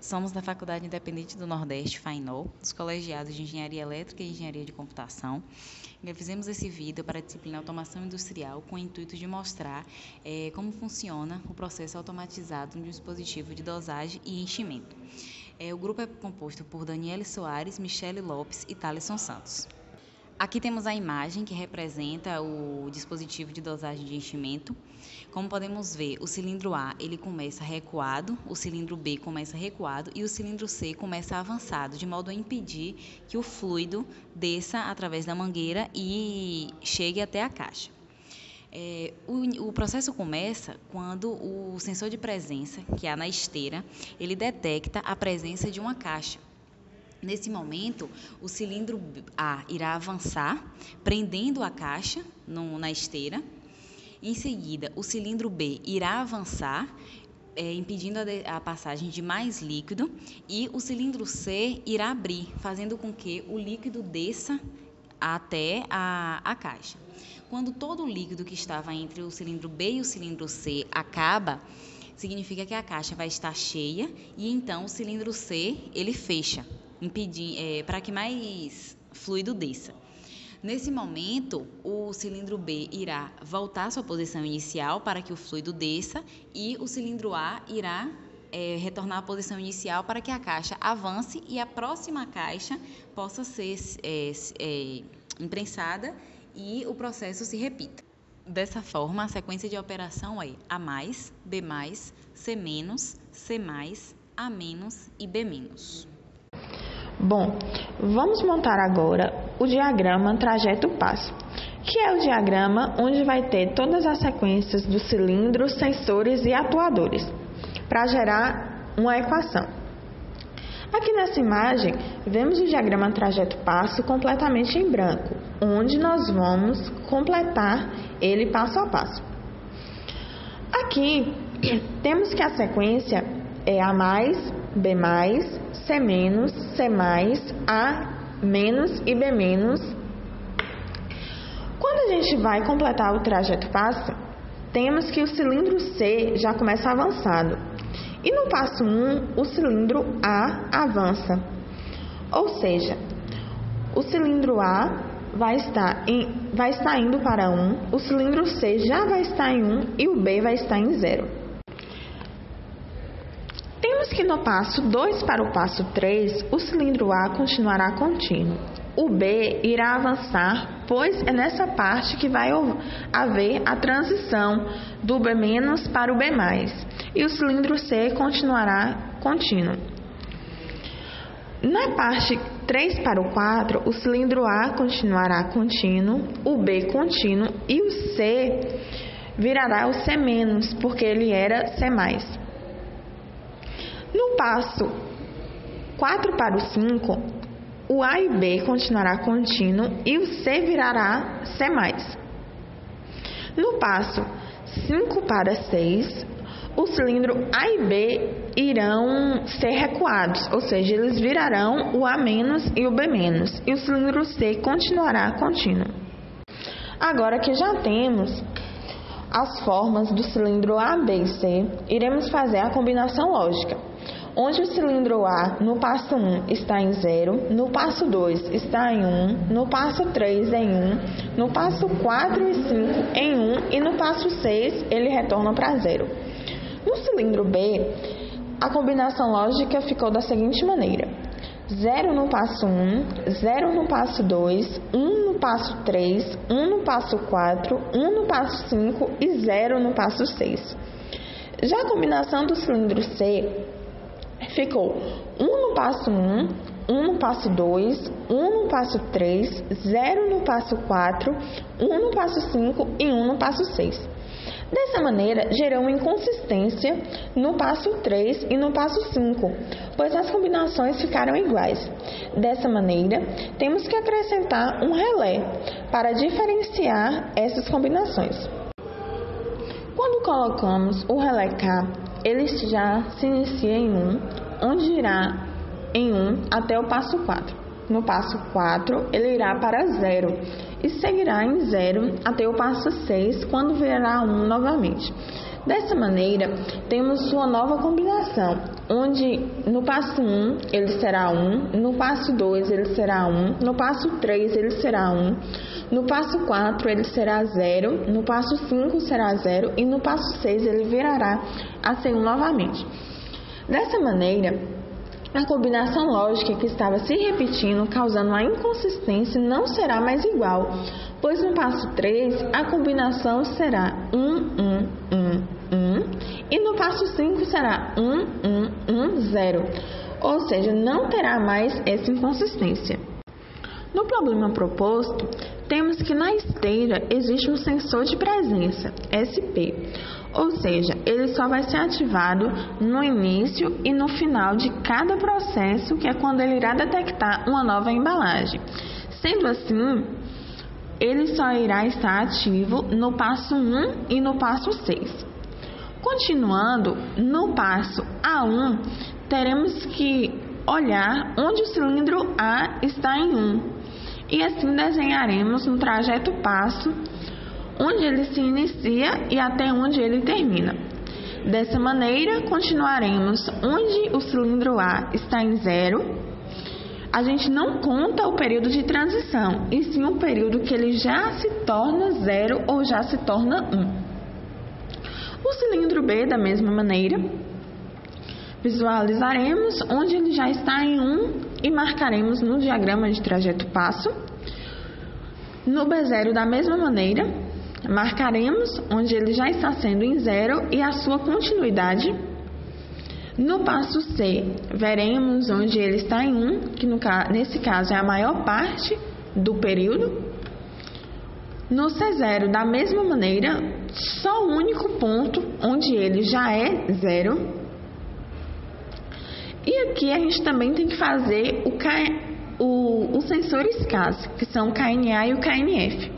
Somos da Faculdade Independente do Nordeste, FAINOL, dos colegiados de Engenharia Elétrica e Engenharia de Computação. Fizemos esse vídeo para a disciplina Automação Industrial com o intuito de mostrar é, como funciona o processo automatizado no dispositivo de dosagem e enchimento. É, o grupo é composto por Daniele Soares, Michele Lopes e Thaleson Santos. Aqui temos a imagem que representa o dispositivo de dosagem de enchimento. Como podemos ver, o cilindro A ele começa recuado, o cilindro B começa recuado e o cilindro C começa avançado, de modo a impedir que o fluido desça através da mangueira e chegue até a caixa. É, o, o, processo começa quando o sensor de presença, que há na esteira, ele detecta a presença de uma caixa. Nesse momento, o cilindro A irá avançar, prendendo a caixa no, na esteira. Em seguida, o cilindro B irá avançar, é, impedindo a, de, a, passagem de mais líquido, e o cilindro C irá abrir, fazendo com que o líquido desça até a, a caixa. Quando todo o líquido que estava entre o cilindro B e o cilindro C acaba, significa que a caixa vai estar cheia e então o cilindro C ele fecha impedir, é, para que mais fluido desça. Nesse momento, o cilindro B irá voltar à sua posição inicial para que o fluido desça e o cilindro A irá é, retornar à posição inicial para que a caixa avance e a próxima caixa possa ser é, é, imprensada e o processo se repita. Dessa forma, a sequência de operação é A+, B+, C-, C+, A- e B-. Bom, vamos montar agora o diagrama trajeto passo, que é o diagrama onde vai ter todas as sequências dos cilindros, sensores e atuadores, para gerar uma equação. Aqui nessa imagem, vemos o diagrama trajeto passo completamente em branco, onde nós vamos completar ele passo a passo. Aqui, temos que a sequência é A mais, B mais, C menos, C mais, A menos e B menos. Quando a gente vai completar o trajeto passo, temos que o cilindro C já começa avançado. E no passo 1, o cilindro A avança. Ou seja, o cilindro A vai estar, em, vai estar indo para 1, o cilindro C já vai estar em 1 e o B vai estar em 0. Temos que no passo 2 para o passo 3, o cilindro A continuará contínuo. O B irá avançar, pois é nessa parte que vai haver a transição do B- para o B+, e o cilindro C continuará contínuo. Na parte 3 para o 4, o cilindro A continuará contínuo, o B contínuo e o C virará o C-, porque ele era C+. No passo 4 para o 5, o A e B continuará contínuo e o C virará C+. No passo 5 para 6, o cilindro A e B irão ser recuados, ou seja, eles virarão o A- e o B-, e o cilindro C continuará contínuo. Agora que já temos as formas do cilindro A, B e C, iremos fazer a combinação lógica onde o cilindro A no passo 1 está em 0, no passo 2 está em 1, no passo 3 em 1, no passo 4 e 5 em 1 e no passo 6 ele retorna para 0. No cilindro B, a combinação lógica ficou da seguinte maneira: 0 no passo 1, 0 no passo 2, 1 no passo 3, 1 no passo 4, 1 no passo 5 e 0 no passo 6. Já a combinação do cilindro C ficou 1 no passo 1, 1 no passo 2, 1 no passo 3, 0 no passo 4, 1 no passo 5 e 1 no passo 6. Dessa maneira, gerou inconsistência no passo 3 e no passo 5, pois as combinações ficaram iguais. Dessa maneira, temos que acrescentar um relé para diferenciar essas combinações. Quando colocamos o relé K, ele já se inicia em 1, onde irá em 1 até o passo 4. No passo 4, ele irá para 0 e seguirá em 0 até o passo 6, quando virá 1 novamente. Dessa maneira, temos uma nova combinação, onde no passo 1 ele será 1, no passo 2 ele será 1, no passo 3 ele será 1, no passo 4 ele será 0, no passo 5 será 0 e no passo 6 ele virará a ser 1 novamente. Dessa maneira, a combinação lógica que estava se repetindo, causando uma inconsistência, não será mais igual, pois no passo 3 a combinação será 1, 1, 1, 1 e no passo 5 será 1, 1, 1, 0, ou seja, não terá mais essa inconsistência. No problema proposto, temos que na esteira existe um sensor de presença, SP, ou seja, ele só vai ser ativado no início e no final de cada processo, que é quando ele irá detectar uma nova embalagem. Sendo assim, ele só irá estar ativo no passo 1 e no passo 6. Continuando, no passo A1, teremos que olhar onde o cilindro A está em 1 e assim desenharemos no trajeto passo onde ele se inicia e até onde ele termina. Dessa maneira, continuaremos onde o cilindro A está em zero. A gente não conta o período de transição, e sim o período que ele já se torna zero ou já se torna um. O cilindro B, da mesma maneira, visualizaremos onde ele já está em 1 e marcaremos no diagrama de trajeto passo. No B0, da mesma maneira, Marcaremos onde ele já está sendo em zero e a sua continuidade. No passo C, veremos onde ele está em 1, que no, nesse caso é a maior parte do período. No C0, da mesma maneira, só o único ponto onde ele já é zero. E aqui a gente também tem que fazer o, o, os sensores CAS, que são o KNA e o KNF.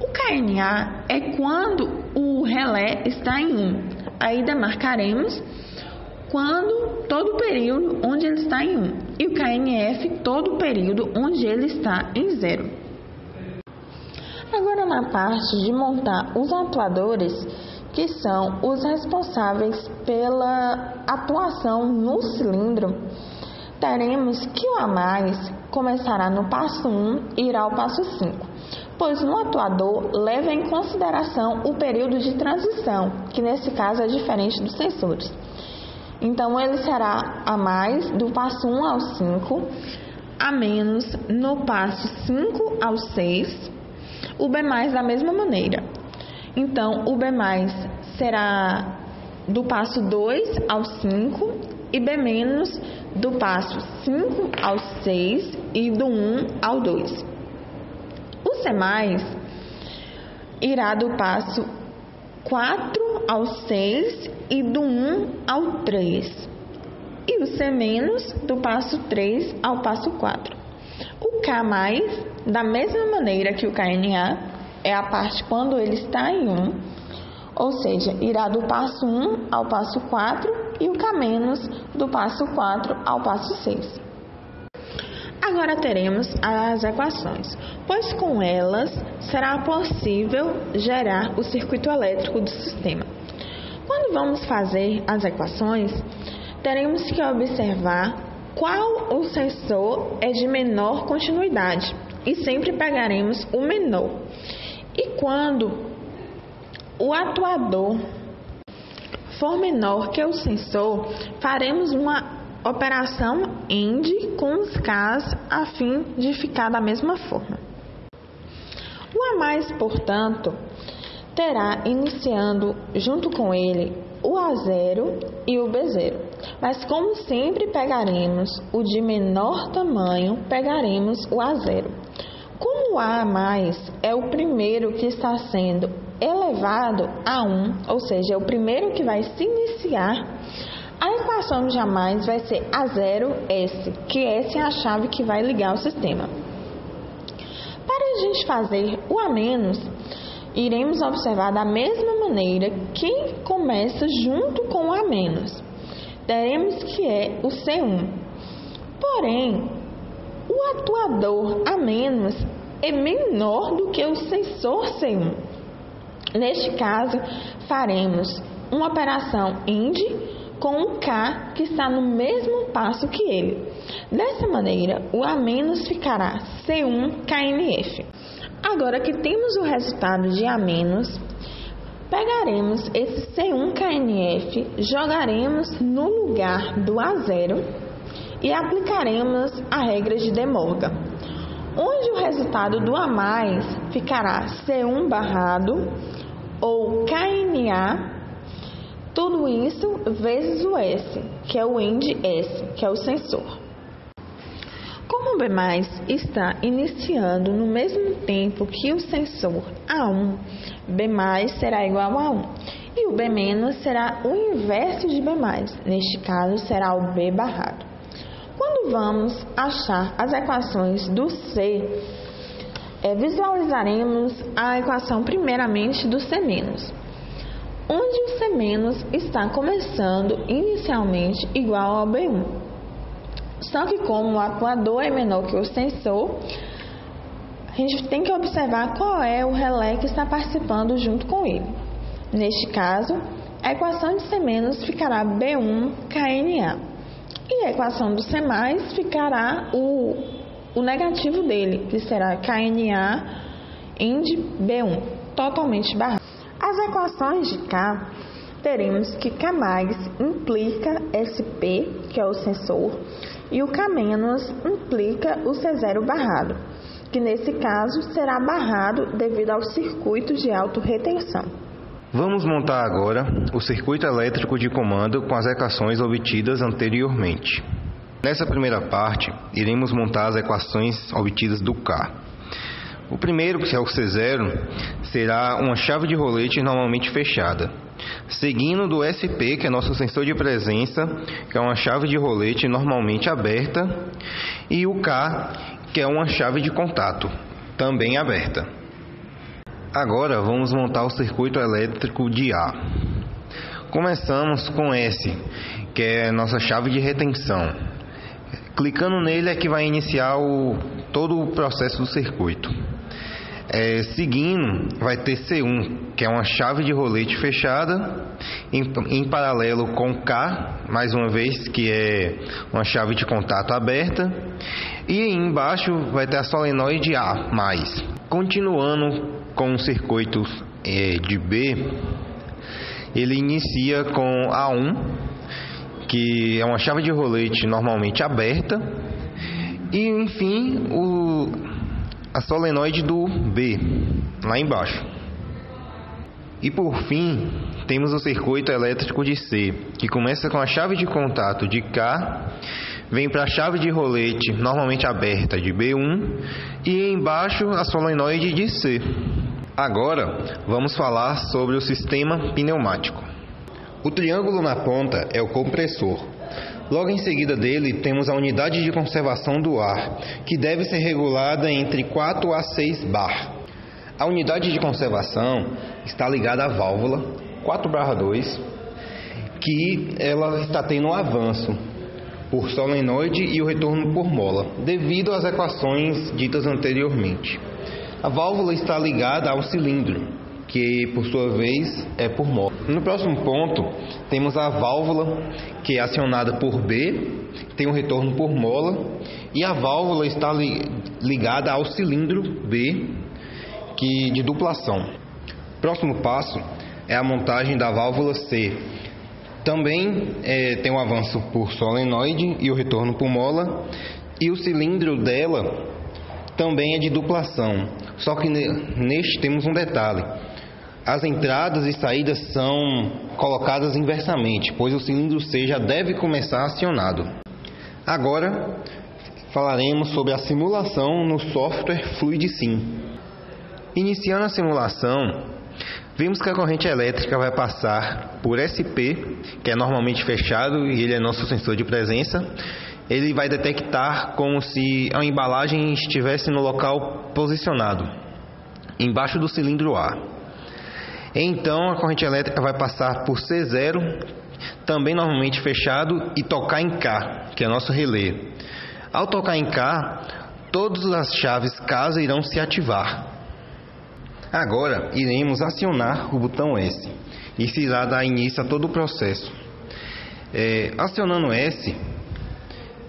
O KNA é quando o relé está em 1. Aí demarcaremos quando todo o período onde ele está em 1 e o KNF todo o período onde ele está em 0. Agora na parte de montar os atuadores, que são os responsáveis pela atuação no cilindro, teremos que o a mais começará no passo 1 e irá ao passo 5 pois no atuador leva em consideração o período de transição, que nesse caso é diferente dos sensores. Então, ele será a mais do passo 1 ao 5, a menos no passo 5 ao 6, o B mais da mesma maneira. Então, o B mais será do passo 2 ao 5 e B menos do passo 5 ao 6 e do 1 ao 2. O C+, irá do passo 4 ao 6 e do 1 ao 3. E o C- do passo 3 ao passo 4. O K+, da mesma maneira que o KNA, é a parte quando ele está em 1, ou seja, irá do passo 1 ao passo 4 e o K- do passo 4 ao passo 6. Agora teremos as equações, pois com elas será possível gerar o circuito elétrico do sistema. Quando vamos fazer as equações, teremos que observar qual o sensor é de menor continuidade e sempre pegaremos o menor. E quando o atuador for menor que o sensor, faremos uma operação END com os Ks a fim de ficar da mesma forma. O A mais, portanto, terá iniciando junto com ele o A0 e o B0. Mas como sempre pegaremos o de menor tamanho, pegaremos o A0. Como o A mais é o primeiro que está sendo elevado a 1, ou seja, é o primeiro que vai se iniciar, a equação de jamais vai ser A0S, que essa é a chave que vai ligar o sistema. Para a gente fazer o A menos, iremos observar da mesma maneira que começa junto com o A menos. Teremos que é o C1. Porém, o atuador A menos é menor do que o sensor C1. Neste caso, faremos uma operação IND com o K que está no mesmo passo que ele. Dessa maneira, o A- ficará C1KNF. Agora que temos o resultado de A-, pegaremos esse C1KNF, jogaremos no lugar do A0 e aplicaremos a regra de De Morgan, onde o resultado do A mais ficará C1 barrado ou KNA, tudo isso vezes o S, que é o IND S, que é o sensor. Como o B está iniciando no mesmo tempo que o sensor A1, B será igual a 1 e o B- será o inverso de B+, neste caso será o B barrado. Quando vamos achar as equações do C, é, visualizaremos a equação primeiramente do C-, onde o C- está começando inicialmente igual ao B1. Só que como o atuador é menor que o sensor, a gente tem que observar qual é o relé que está participando junto com ele. Neste caso, a equação de C- ficará B1KNA e a equação do C+, ficará o, o negativo dele, que será KNA ind B1, totalmente barrado. As equações de K teremos que K implica SP, que é o sensor, e o K- implica o C0 barrado, que nesse caso será barrado devido aos circuitos de autorretenção. Vamos montar agora o circuito elétrico de comando com as equações obtidas anteriormente. Nessa primeira parte, iremos montar as equações obtidas do K. O primeiro, que é o C0, será uma chave de rolete normalmente fechada, seguindo do SP, que é nosso sensor de presença, que é uma chave de rolete normalmente aberta, e o K, que é uma chave de contato, também aberta. Agora vamos montar o circuito elétrico de A. Começamos com S, que é nossa chave de retenção. Clicando nele é que vai iniciar o, todo o processo do circuito. É, seguindo, vai ter C1, que é uma chave de rolete fechada, em, em, paralelo com K, mais uma vez, que é uma chave de contato aberta, e embaixo vai ter a solenoide A. Continuando com o circuito é, de B, ele inicia com A1, que é uma chave de rolete normalmente aberta, e enfim, o a solenoide do B, lá embaixo. E por fim, temos o circuito elétrico de C, que começa com a chave de contato de K, vem para a chave de rolete normalmente aberta de B1 e embaixo a solenoide de C. Agora, vamos falar sobre o sistema pneumático. O triângulo na ponta é o compressor, Logo em seguida dele, temos a unidade de conservação do ar, que deve ser regulada entre 4 a 6 bar. A unidade de conservação está ligada à válvula 4/2, que ela está tendo um avanço por solenoide e o retorno por mola, devido às equações ditas anteriormente. A válvula está ligada ao cilindro, que por sua vez é por mola. No próximo ponto, temos a válvula que é acionada por B, tem um retorno por mola, e a válvula está li ligada ao cilindro B, que de duplação. Próximo passo é a montagem da válvula C. Também é, tem um avanço por solenoide e o retorno por mola, e o cilindro dela também é de duplação. Só que neste temos um detalhe as entradas e saídas são colocadas inversamente, pois o cilindro C já deve começar acionado. Agora falaremos sobre a simulação no software FluidSim. Iniciando a simulação, vimos que a corrente elétrica vai passar por SP, que é normalmente fechado e ele é nosso sensor de presença. Ele vai detectar como se a embalagem estivesse no local posicionado, embaixo do cilindro A. Então a corrente elétrica vai passar por C0, também normalmente fechado, e tocar em K, que é nosso relé. Ao tocar em K, todas as chaves casa irão se ativar. Agora iremos acionar o botão S se irá dar início a todo o processo. É, acionando S,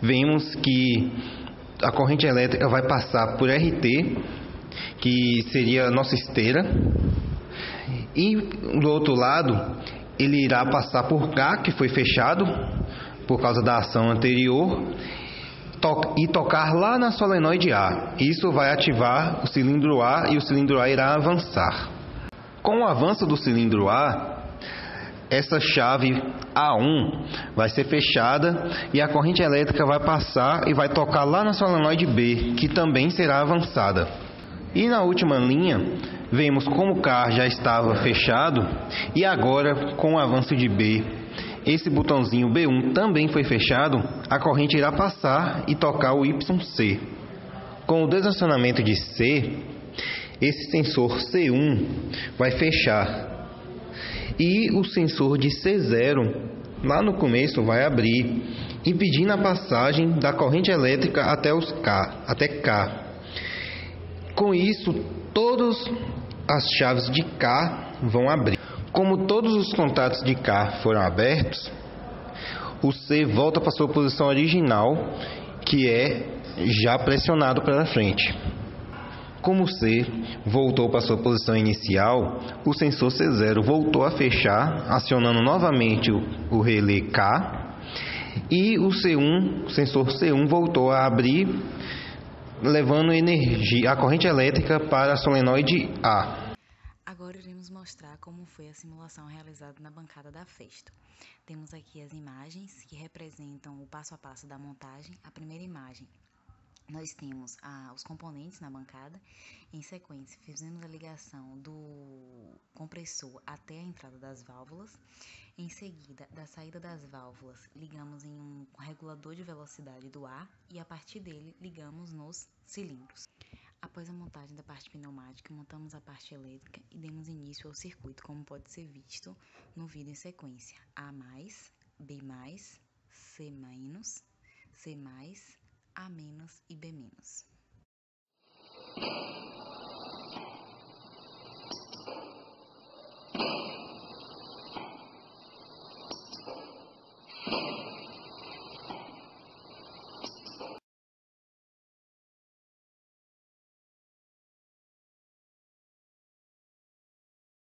vemos que a corrente elétrica vai passar por RT, que seria a nossa esteira, e do outro lado ele irá passar por K, que foi fechado por causa da ação anterior, e tocar lá na solenoide A. Isso vai ativar o cilindro A e o cilindro A irá avançar. Com o avanço do cilindro A, essa chave A1 vai ser fechada e a corrente elétrica vai passar e vai tocar lá na solenoide B, que também será avançada. E na última linha, vemos como o K já estava fechado e agora com o avanço de B, esse botãozinho B1 também foi fechado, a corrente irá passar e tocar o YC. Com o desacionamento de C, esse sensor C1 vai fechar e o sensor de C0 lá no começo vai abrir, impedindo a passagem da corrente elétrica até os K, até K. Com isso, todas as chaves de K vão abrir. Como todos os contatos de K foram abertos, o C volta para sua posição original, que é já pressionado para frente. Como o C voltou para sua posição inicial, o sensor C0 voltou a fechar, acionando novamente o, relé K, e o C1, o sensor C1 voltou a abrir, levando energia, a corrente elétrica para a solenoide A. Agora iremos mostrar como foi a simulação realizada na bancada da Festo. Temos aqui as imagens que representam o passo a passo da montagem. A primeira imagem nós temos ah, os componentes na bancada. Em sequência, fizemos a ligação do compressor até a entrada das válvulas. Em seguida, da saída das válvulas, ligamos em um regulador de velocidade do ar e a partir dele ligamos nos cilindros. Após a montagem da parte pneumática, montamos a parte elétrica e demos início ao circuito, como pode ser visto no vídeo em sequência: A+, B+, C-, C+, a- e B-.